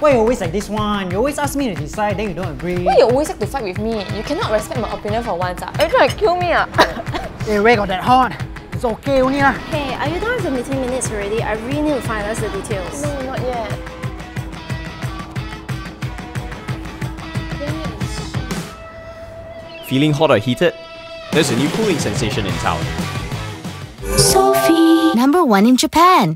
Why you always like this one? You always ask me to decide, then you don't agree. Why you always like to fight with me? You cannot respect my opinion for once. Ah. Are you trying to kill me? Ah? Hey, where got that horn? It's okay only lah. Hey, are you done with the meeting minutes already? I really need to finalize the details. no, not yet. Feeling hot or heated? There's a new cooling sensation in town. SOFY. Number one in Japan.